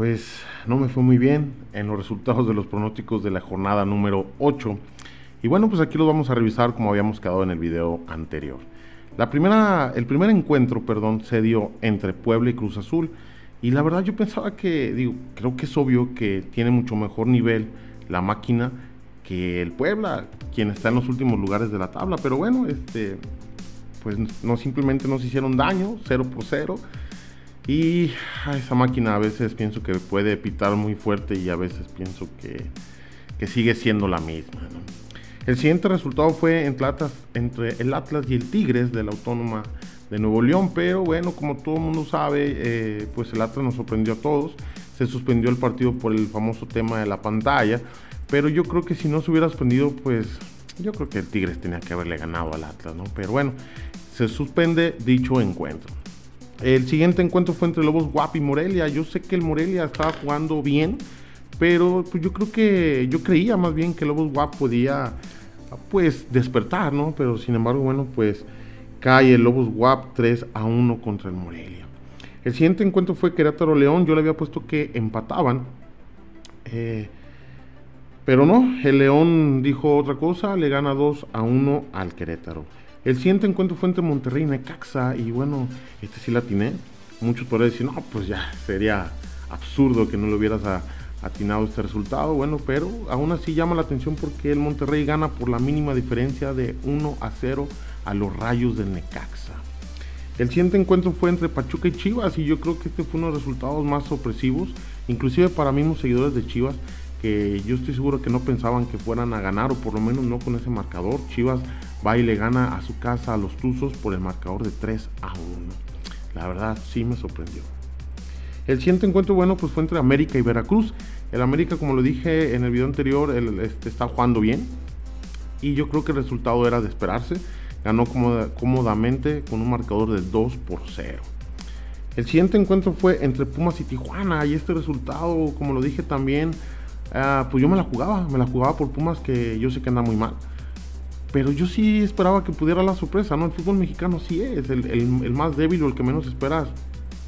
pues no me fue muy bien en los resultados de los pronósticos de la jornada número 8. Y bueno, pues aquí los vamos a revisar como habíamos quedado en el video anterior. La primera, el primer encuentro, perdón, se dio entre Puebla y Cruz Azul. Y la verdad yo pensaba que, digo, creo que es obvio que tiene mucho mejor nivel la máquina que el Puebla, quien está en los últimos lugares de la tabla. Pero bueno, este, pues no simplemente nos hicieron daño, 0 por 0. Y esa máquina a veces pienso que puede pitar muy fuerte y a veces pienso que, sigue siendo la misma. El siguiente resultado fue entre, entre el Atlas y el Tigres de la Autónoma de Nuevo León, pero bueno, como todo el mundo sabe, eh, pues el Atlas nos sorprendió a todos. Se suspendió el partido por el famoso tema de la pantalla, pero yo creo que si no se hubiera suspendido, pues yo creo que el Tigres tenía que haberle ganado al Atlas, ¿no? Pero bueno, se suspende dicho encuentro. El siguiente encuentro fue entre Lobos Guap y Morelia. Yo sé que el Morelia estaba jugando bien, pero pues yo creo que yo creía más bien que Lobos Guap podía pues despertar, ¿no? Pero sin embargo, bueno, pues cae el Lobos Guap 3 a 1 contra el Morelia. El siguiente encuentro fue Querétaro León. Yo le había puesto que empataban. Eh, pero no, el León dijo otra cosa, le gana 2 a 1 al Querétaro. El siguiente encuentro fue entre Monterrey y Necaxa y bueno, este sí la atiné. Muchos podrían decir, no, pues ya sería absurdo que no le hubieras atinado este resultado. Bueno, pero aún así llama la atención porque el Monterrey gana por la mínima diferencia de 1 a 0 a los rayos del Necaxa. El siguiente encuentro fue entre Pachuca y Chivas y yo creo que este fue uno de los resultados más sorpresivos, inclusive para mismos seguidores de Chivas, que yo estoy seguro que no pensaban que fueran a ganar o por lo menos no con ese marcador. Chivas va y le gana a su casa a los Tuzos por el marcador de 3 a 1. La verdad sí me sorprendió. El siguiente encuentro bueno pues fue entre América y Veracruz. El América como lo dije en el video anterior este, está jugando bien y yo creo que el resultado era de esperarse. Ganó cómodamente con un marcador de 2 por 0. El siguiente encuentro fue entre Pumas y Tijuana y este resultado como lo dije también ah, pues yo me la jugaba, me la jugaba por Pumas que yo sé que anda muy mal pero yo sí esperaba que pudiera la sorpresa, ¿no? El fútbol mexicano sí es el, más débil o el que menos esperas,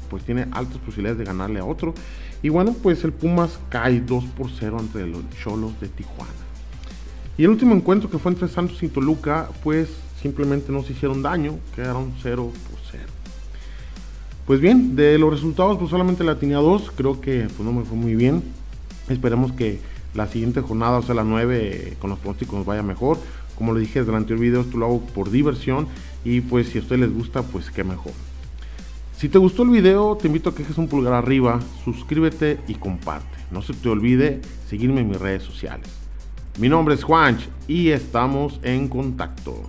pues tiene altas posibilidades de ganarle a otro. Y bueno, pues el Pumas cae 2 por 0 entre los Cholos de Tijuana. Y el último encuentro que fue entre Santos y Toluca, pues simplemente no se hicieron daño, quedaron 0 por 0. Pues bien, de los resultados, pues solamente la tenía 2, creo que pues no me fue muy bien. Esperemos que la siguiente jornada, o sea, la 9, con los pronósticos nos vaya mejor. Como le dije desde el video, esto lo hago por diversión y pues si a usted les gusta, pues qué mejor. Si te gustó el video, te invito a que dejes un pulgar arriba, suscríbete y comparte. No se te olvide seguirme en mis redes sociales. Mi nombre es Juanch y estamos en contacto.